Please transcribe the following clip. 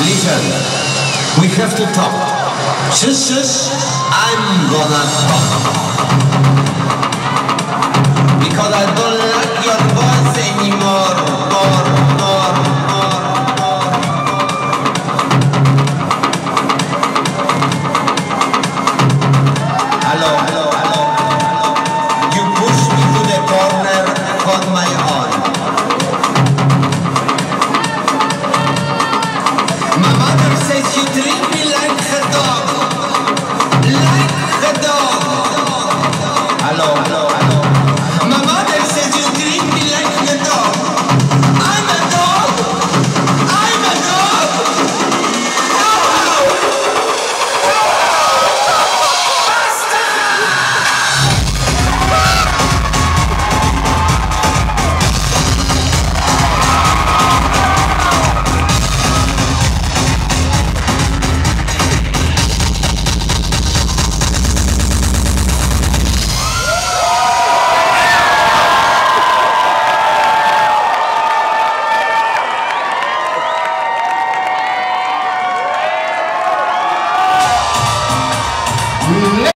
Listen, we have to talk. Shush, shush, I'm gonna talk. Because I don't